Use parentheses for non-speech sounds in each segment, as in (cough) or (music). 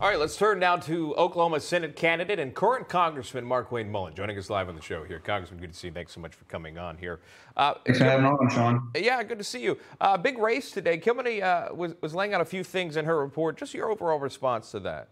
All right, let's turn now to Oklahoma Senate candidate and current Congressman Markwayne Mullin joining us live on the show here. Congressman, good to see you. Thanks so much for coming on here. Uh, Thanks for having me on, Sean. Yeah, good to see you. Uh, big race today. Kilmeny uh, was, was laying out a few things in her report. Just your overall response to that.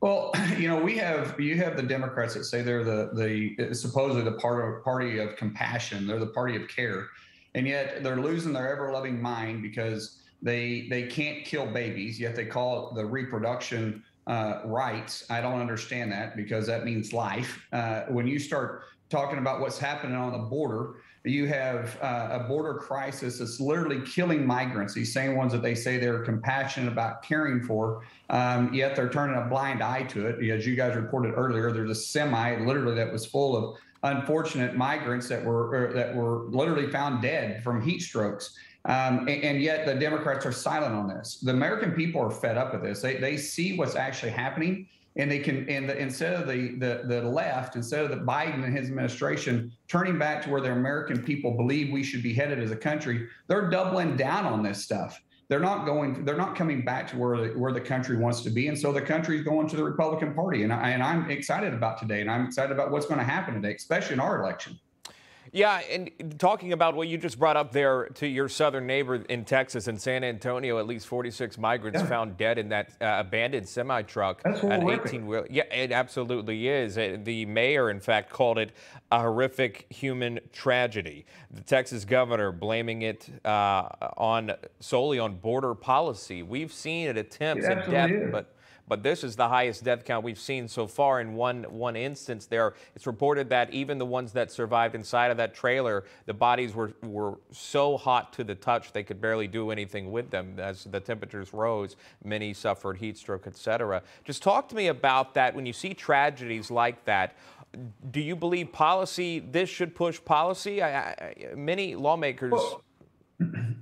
Well, (clears throat) you know, we have you have the Democrats that say they're the the supposedly the part of, party of compassion. They're the party of care, and yet they're losing their ever loving mind because they they can't kill babies, yet they call it the reproduction uh, rights. I don't understand that because that means life. Uh, when you start talking about what's happening on the border, you have uh, a border crisis that's literally killing migrants. These same ones that they say they're compassionate about caring for, um, yet they're turning a blind eye to it. As you guys reported earlier, there's a semi literally that was full of unfortunate migrants that were that were literally found dead from heat strokes. Um, and, and, yet the Democrats are silent on this. The American people are fed up with this. They, they see what's actually happening, and they can and the, instead of the, the the left, instead of the Biden and his administration turning back to where the American people believe we should be headed as a country, they're doubling down on this stuff. They're not going. They're not coming back to where the, where the country wants to be, and so the country is going to the Republican Party. And I, and I'm excited about today, and I'm excited about what's going to happen today, especially in our election. Yeah, and talking about what you just brought up there to your southern neighbor in Texas, in San Antonio, at least 46 migrants yeah. found dead in that uh, abandoned semi truck at 18 wheel. Yeah, it absolutely is. Uh, the mayor, in fact, called it a horrific human tragedy. The Texas governor blaming it uh, on solely on border policy. We've seen it attempts at death, is. but but this is the highest death count we've seen so far in one one instance there. It's reported that even the ones that survived inside of that trailer, the bodies were, were so hot to the touch they could barely do anything with them as the temperatures rose. Many suffered heat stroke, etc. Just talk to me about that when you see tragedies like that do you believe policy this should push policy I, I, many lawmakers well,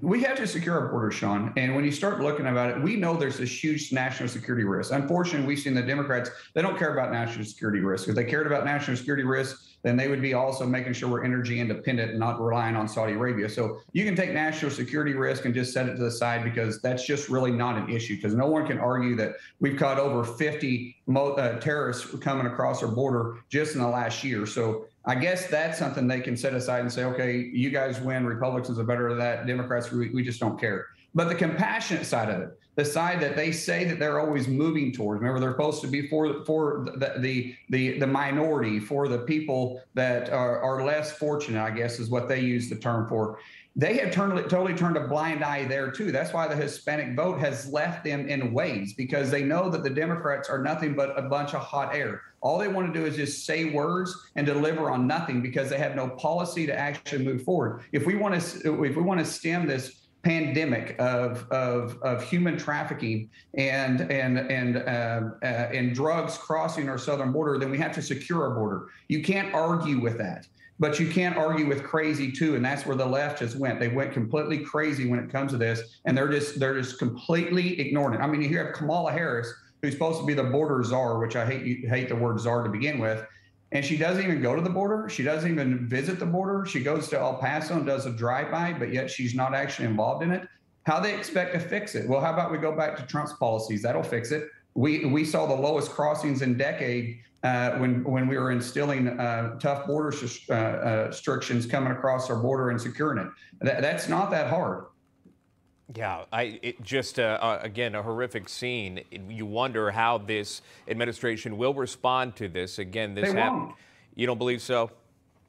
we have to secure our border, Sean. And when you start looking about it, we know there's this huge national security risk. Unfortunately, we've seen the Democrats, they don't care about national security risk. If they cared about national security risk, then they would be also making sure we're energy independent and not relying on Saudi Arabia. So you can take national security risk and just set it to the side because that's just really not an issue. Because no one can argue that we've caught over 50 mo- uh, terrorists coming across our border just in the last year. So I guess that's something they can set aside and say, okay, you guys win. Republicans are better at that. Democrats, we, we just don't care. But the compassionate side of it, the side that they say that they're always moving towards. Remember, they're supposed to be for for the the the, the minority, for the people that are, are less fortunate. I guess is what they use the term for. They have turned totally turned a blind eye there too. That's why the Hispanic vote has left them in waves because they know that the Democrats are nothing but a bunch of hot air. All they want to do is just say words and deliver on nothing because they have no policy to actually move forward. If we want to if we want to stem this pandemic of, of, of human trafficking and and and uh, uh, and drugs crossing our southern border, then we have to secure our border. You can't argue with that, but you can't argue with crazy too, and that's where the left just went. They went completely crazy when it comes to this, and they're just they're just completely ignoring it. I mean, you have Kamala Harris, who's supposed to be the border czar, which I hate you hate the word czar to begin with and she doesn't even go to the border. She doesn't even visit the border. She goes to El Paso and does a drive-by, but yet she's not actually involved in it. How they expect to fix it? Well, how about we go back to Trump's policies? That'll fix it. We we saw the lowest crossings in decade uh, when when we were instilling uh, tough border uh, uh, restrictions coming across our border and securing it. That, that's not that hard. Yeah, I it just uh, uh, again a horrific scene. You wonder how this administration will respond to this. Again, this happened. You don't believe so?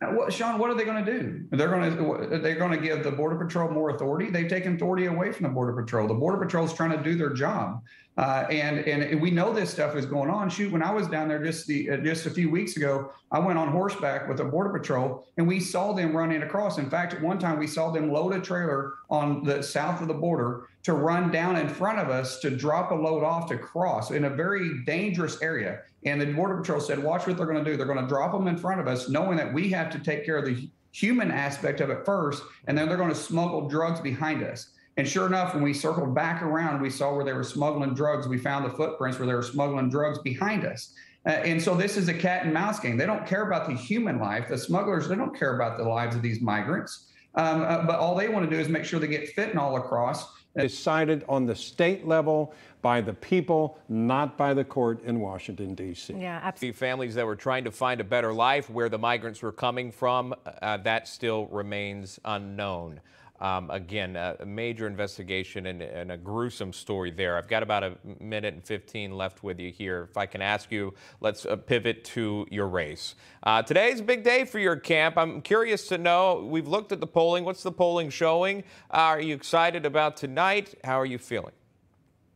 Well, Sean, what are they going to do? They're going to they're going to give the border patrol more authority. They've taken authority away from the border patrol. The border patrol is trying to do their job. Uh, and and we know this stuff is going on. Shoot, when I was down there just the uh, just a few weeks ago, I went on horseback with the border patrol, and we saw them running across. In fact, at one time we saw them load a trailer on the south of the border to run down in front of us to drop a load off to cross in a very dangerous area. And the border patrol said, "Watch what they're going to do. They're going to drop them in front of us, knowing that we have to take care of the human aspect of it first, and then they're going to smuggle drugs behind us." And sure enough, when we circled back around, we saw where they were smuggling drugs. We found the footprints where they were smuggling drugs behind us. Uh, and so this is a cat and mouse game. They don't care about the human life. The smugglers, they don't care about the lives of these migrants. Um, uh, but all they want to do is make sure they get fentanyl across Decided on the state level by the people, not by the court in Washington, D.C. Yeah, absolutely. Families that were trying to find a better life where the migrants were coming from, uh, that still remains unknown. Um, again, a major investigation and, and, a gruesome story there. I've got about a minute and 15 left with you here. If I can ask you, let's uh, pivot to your race. Uh, today's a big day for your camp. I'm curious to know, we've looked at the polling. What's the polling showing? Uh, are you excited about tonight? How are you feeling?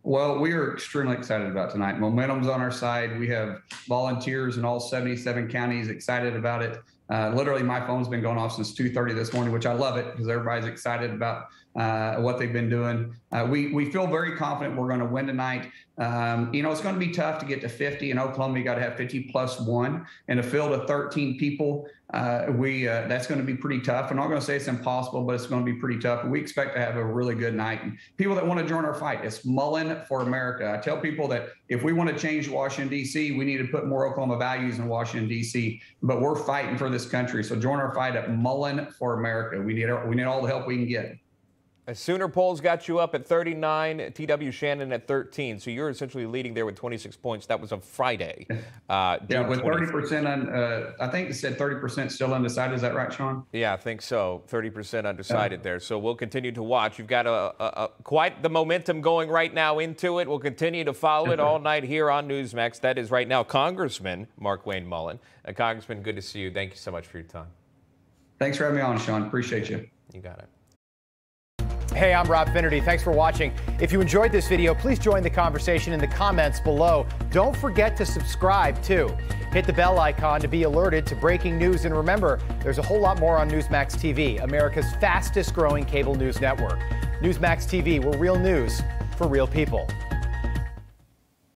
Well, we are extremely excited about tonight. Momentum's on our side. We have volunteers in all 77 counties excited about it. Uh, literally, my phone's been going off since 2:30 this morning, which I love it because everybody's excited about uh, what they've been doing. Uh, we we feel very confident we're going to win tonight. Um, you know, it's going to be tough to get to 50 in Oklahoma. You got to have 50 plus one in a field of 13 people. Uh, we uh, that's going to be pretty tough. I'm not going to say it's impossible, but it's going to be pretty tough. We expect to have a really good night. And people that want to join our fight, it's Mullin for America. I tell people that if we want to change Washington D.C., we need to put more Oklahoma values in Washington D.C. But we're fighting for this country, so join our fight at Mullin for America. We need we need all the help we can get. Sooner polls got you up at 39, TW Shannon at 13. So you're essentially leading there with 26 points. That was a Friday. Uh, yeah, with 30% on, uh, I think it said 30% still undecided. Is that right, Sean? Yeah, I think so. 30% undecided yeah. there. So we'll continue to watch. You've got a, a, a, quite the momentum going right now into it. We'll continue to follow it all (laughs) night here on Newsmax. That is right now Congressman Markwayne Mullin. Uh, Congressman, good to see you. Thank you so much for your time. Thanks for having me on, Sean. Appreciate you. You got it. Hey, I'm Rob Finnerty. Thanks for watching. If you enjoyed this video, please join the conversation in the comments below. Don't forget to subscribe, too. Hit the bell icon to be alerted to breaking news. And remember, there's a whole lot more on Newsmax TV, America's fastest growing cable news network. Newsmax TV, we're real news for real people.